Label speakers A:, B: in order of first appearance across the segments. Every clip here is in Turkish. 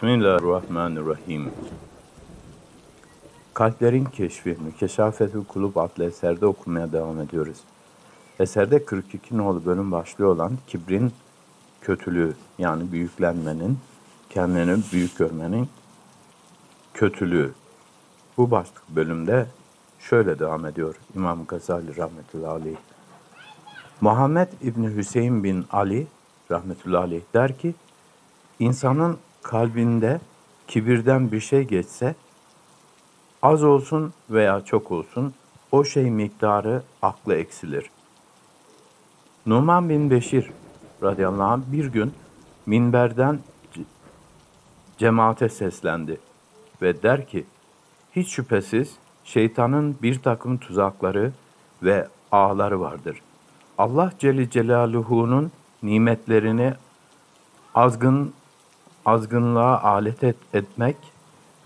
A: Bismillahirrahmanirrahim. Kalplerin Keşfi, Mükeşafetü Kulub adlı eserde okumaya devam ediyoruz. Eserde 42 nolu bölüm başlıyor olan kibrin kötülüğü yani büyüklenmenin, kendini büyük görmenin kötülüğü. Bu başlık bölümde şöyle devam ediyor İmam Gazali rahmetullahi aleyh. Muhammed İbni Hüseyin bin Ali rahmetullahi aleyh der ki, insanın kalbinde kibirden bir şey geçse, az olsun veya çok olsun, o şey miktarı aklı eksilir. Numan bin Beşir radıyallahu anh bir gün minberden cemaate seslendi ve der ki, hiç şüphesiz şeytanın bir takım tuzakları ve ağları vardır. Allah Celle Celaluhu'nun nimetlerini azgın azgınlığa alet et, etmek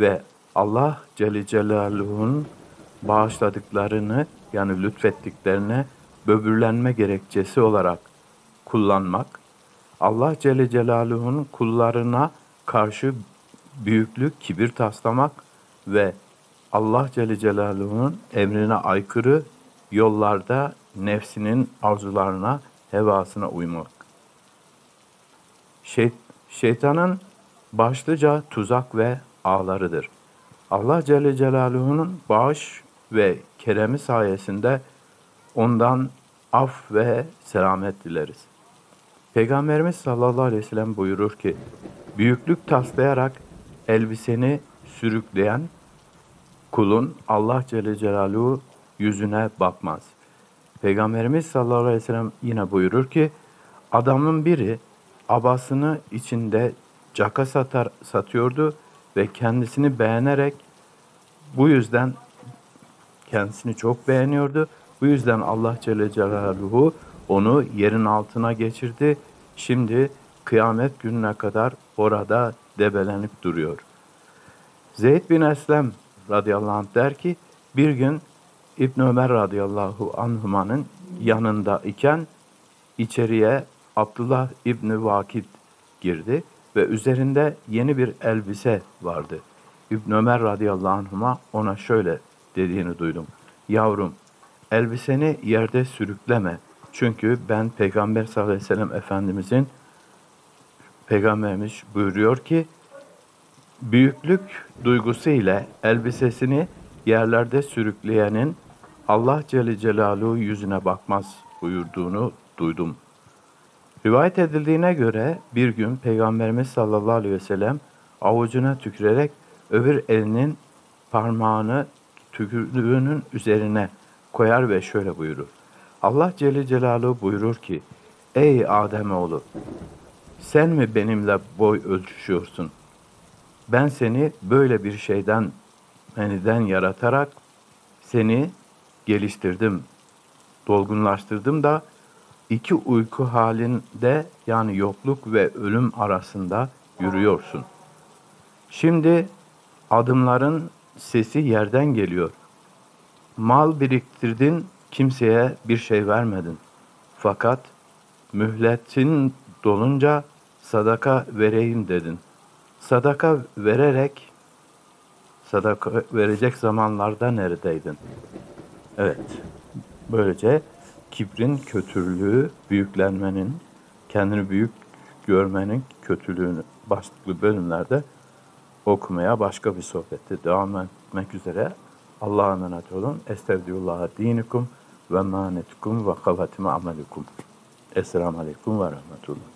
A: ve Allah Celle Celaluhu'nun bağışladıklarını yani lütfettiklerine böbürlenme gerekçesi olarak kullanmak, Allah Celle Celaluhu'nun kullarına karşı büyüklük, kibir taslamak ve Allah Celle Celaluhu'nun emrine aykırı yollarda nefsinin arzularına, hevasına uymak. Şey, şeytanın başlıca tuzak ve ağlarıdır. Allah Celle Celaluhu'nun bağış ve keremi sayesinde ondan af ve selamet dileriz. Peygamberimiz sallallahu aleyhi ve sellem buyurur ki, büyüklük taslayarak elbiseni sürükleyen kulun Allah Celle Celaluhu yüzüne bakmaz. Peygamberimiz sallallahu aleyhi ve sellem yine buyurur ki, adamın biri abasını içinde caka satar, satıyordu ve kendisini beğenerek bu yüzden kendisini çok beğeniyordu. Bu yüzden Allah Celle Celaluhu onu yerin altına geçirdi. Şimdi kıyamet gününe kadar orada debelenip duruyor. Zeyd bin Eslem radıyallahu anh der ki bir gün İbn Ömer radıyallahu anhumanın yanında iken içeriye Abdullah İbni Vakit girdi ve üzerinde yeni bir elbise vardı. İbn Ömer radıyallahu anhuma ona şöyle dediğini duydum. Yavrum elbiseni yerde sürükleme. Çünkü ben Peygamber sallallahu aleyhi ve sellem Efendimizin Peygamberimiz buyuruyor ki büyüklük duygusu ile elbisesini yerlerde sürükleyenin Allah Celle Celaluhu yüzüne bakmaz buyurduğunu duydum. Rivayet edildiğine göre bir gün Peygamberimiz sallallahu aleyhi ve sellem avucuna tükürerek öbür elinin parmağını tükürdüğünün üzerine koyar ve şöyle buyurur. Allah Celle Celaluhu buyurur ki, Ey Ademoğlu, sen mi benimle boy ölçüşüyorsun? Ben seni böyle bir şeyden, meniden yaratarak seni geliştirdim, dolgunlaştırdım da iki uyku halinde yani yokluk ve ölüm arasında yürüyorsun. Şimdi adımların sesi yerden geliyor. Mal biriktirdin, kimseye bir şey vermedin. Fakat mühletin dolunca sadaka vereyim dedin. Sadaka vererek sadaka verecek zamanlarda neredeydin? Evet. Böylece kibrin kötülüğü, büyüklenmenin, kendini büyük görmenin kötülüğünü başlıklı bölümlerde okumaya başka bir sohbette devam etmek üzere Allah'a emanet olun. Estağfirullah dinikum ve manetukum ve kavatime amelikum. Esselamu Aleyküm ve Rahmetullah.